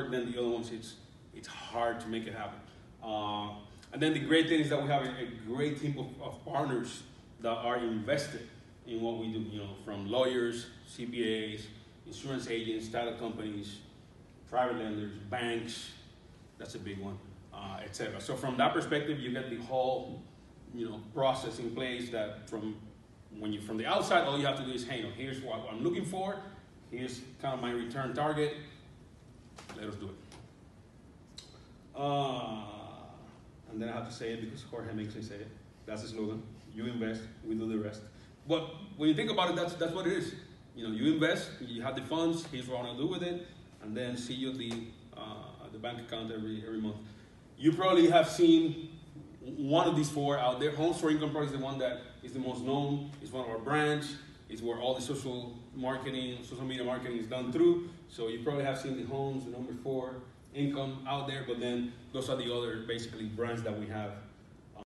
work, then the other ones it's it's hard to make it happen. Uh, and then the great thing is that we have a, a great team of, of, partners that are invested in what we do. You know, from lawyers, CPAs, insurance agents, title companies, private lenders, banks. That's a big one, uh, etc. So from that perspective, you get the whole you know process in place that from when you from the outside, all you have to do is, hey, you know, here's what I'm looking for. Here's kind of my return target. Let us do it. Uh, and then I have to say it because Jorge makes me say it. That's the slogan. You invest, we do the rest. But when you think about it, that's that's what it is. You know, you invest, you have the funds. Here's what I want to do with it, and then see you the uh, the bank account every every month. You probably have seen one of these four out there. Homes for Income Products is the one that is the most known. It's one of our brands. It's where all the social marketing, social media marketing is done through. So you probably have seen the homes, the number four income out there, but then those are the other basically brands that we have